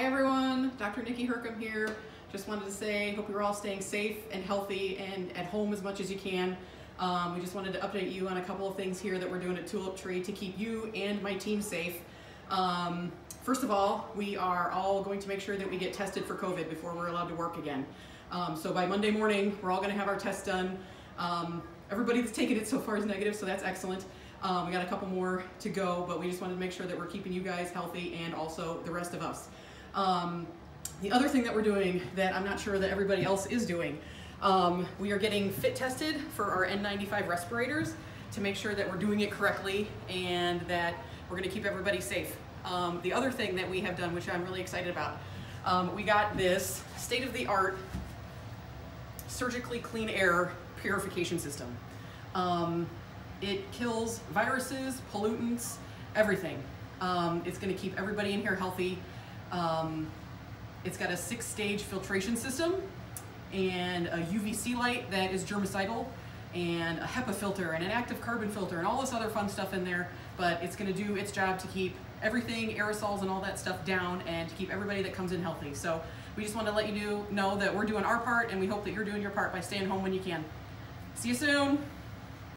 Hi everyone, Dr. Nikki Hurcomb here. Just wanted to say, hope you're all staying safe and healthy and at home as much as you can. Um, we just wanted to update you on a couple of things here that we're doing at Tulip Tree to keep you and my team safe. Um, first of all, we are all going to make sure that we get tested for COVID before we're allowed to work again. Um, so by Monday morning, we're all gonna have our tests done. Um, everybody that's taken it so far is negative, so that's excellent. Um, we got a couple more to go, but we just wanted to make sure that we're keeping you guys healthy and also the rest of us. Um, the other thing that we're doing that I'm not sure that everybody else is doing, um, we are getting fit tested for our N95 respirators to make sure that we're doing it correctly and that we're gonna keep everybody safe. Um, the other thing that we have done, which I'm really excited about, um, we got this state-of-the-art surgically clean air purification system. Um, it kills viruses, pollutants, everything. Um, it's gonna keep everybody in here healthy. Um, it's got a six stage filtration system and a UVC light that is germicidal and a HEPA filter and an active carbon filter and all this other fun stuff in there, but it's gonna do its job to keep everything, aerosols and all that stuff down and to keep everybody that comes in healthy. So we just want to let you know that we're doing our part and we hope that you're doing your part by staying home when you can. See you soon.